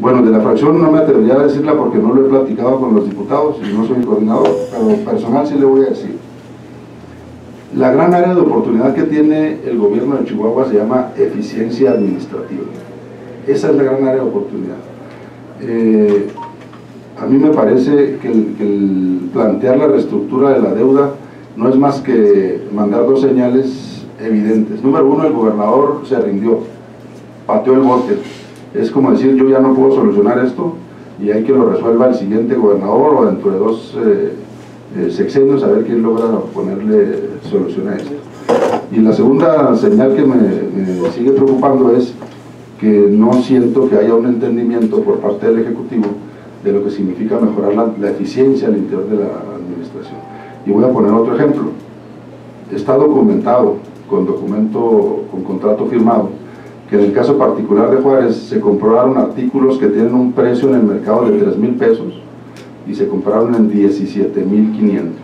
bueno, de la fracción no me atrevería a decirla porque no lo he platicado con los diputados y no soy el coordinador, pero personal sí le voy a decir. La gran área de oportunidad que tiene el gobierno de Chihuahua se llama eficiencia administrativa. Esa es la gran área de oportunidad. Eh, a mí me parece que el, plantear la reestructura de la deuda no es más que mandar dos señales evidentes. Número uno, el gobernador se rindió, pateó el bote. Es como decir, yo ya no puedo solucionar esto y hay que lo resuelva el siguiente gobernador o dentro de dos eh, eh, sexenios a ver quién logra ponerle solución a esto. Y la segunda señal que me, me sigue preocupando es que no siento que haya un entendimiento por parte del Ejecutivo de lo que significa mejorar la, eficiencia al interior de la administración. Y voy a poner otro ejemplo. Está documentado con documento, con contrato firmado, en el caso particular de Juárez se compraron artículos que tienen un precio en el mercado de 3 mil pesos y se compraron en 17 mil 500.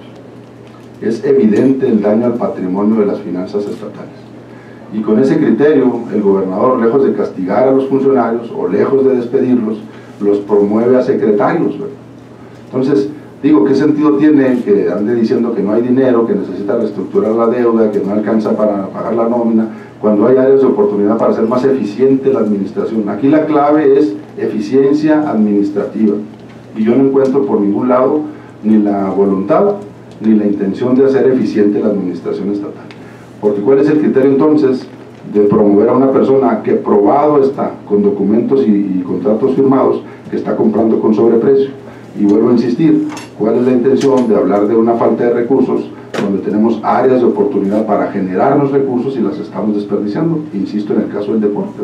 Es evidente el daño al patrimonio de las finanzas estatales. Y con ese criterio, el gobernador, lejos de castigar a los funcionarios o lejos de despedirlos, los promueve a secretarios. Entonces, digo, ¿qué sentido tiene que ande diciendo que no hay dinero, que necesita reestructurar la deuda, que no alcanza para pagar la nómina, cuando hay áreas de oportunidad para hacer más eficiente la administración? Aquí la clave es eficiencia administrativa. Y yo no encuentro por ningún lado ni la voluntad ni la intención de hacer eficiente la administración estatal. Porque ¿cuál es el criterio entonces? de promover a una persona que probado está con documentos y, contratos firmados que está comprando con sobreprecio. Y vuelvo a insistir, ¿cuál es la intención de hablar de una falta de recursos donde tenemos áreas de oportunidad para generarnos recursos y las estamos desperdiciando? Insisto en el caso del deporte.